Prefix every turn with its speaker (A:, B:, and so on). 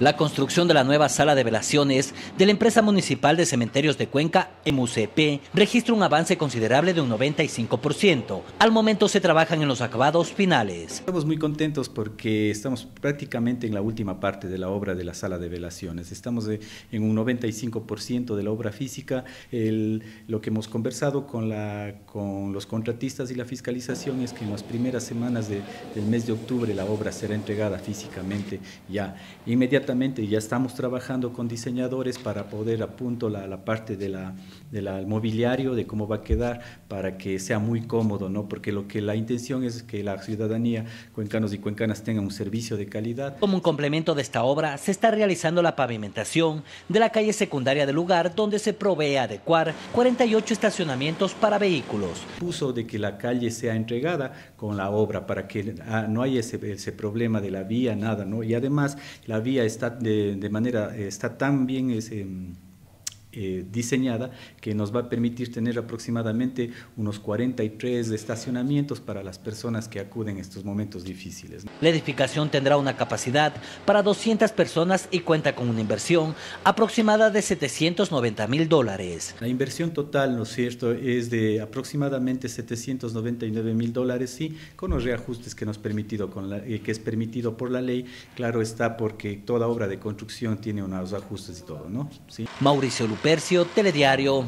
A: La construcción de la nueva sala de velaciones de la empresa municipal de cementerios de Cuenca, MUCP, registra un avance considerable de un 95%. Al momento se trabajan en los acabados finales.
B: Estamos muy contentos porque estamos prácticamente en la última parte de la obra de la sala de velaciones. Estamos en un 95% de la obra física. lo que hemos conversado con, los contratistas y la fiscalización es que en las primeras semanas del mes de octubre la obra será entregada físicamente ya inmediatamente y ya estamos trabajando con diseñadores para poder a punto la, la parte de la, del mobiliario, de cómo va a quedar, para que sea muy cómodo, ¿no? porque lo que la intención es que la ciudadanía, cuencanos y cuencanas, tengan un servicio de calidad.
A: Como un complemento de esta obra, se está realizando la pavimentación de la calle secundaria del lugar, donde se provee adecuar 48 estacionamientos para vehículos.
B: Puso de que la calle sea entregada con la obra, para que ah, no haya ese, ese problema de la vía, nada, ¿no? y además la vía es está de, manera, está tan bien eh, diseñada que nos va a permitir tener aproximadamente unos 43 estacionamientos para las personas que acuden en estos momentos difíciles.
A: La edificación tendrá una capacidad para 200 personas y cuenta con una inversión aproximada de 790 mil dólares.
B: La inversión total, ¿no es cierto?, es de aproximadamente 799 mil dólares, sí, con los reajustes que, nos permitido con la, eh, que es permitido por la ley, claro está porque toda obra de construcción tiene unos ajustes y todo, ¿no?
A: ¿Sí? Mauricio Lupe Percio, Telediario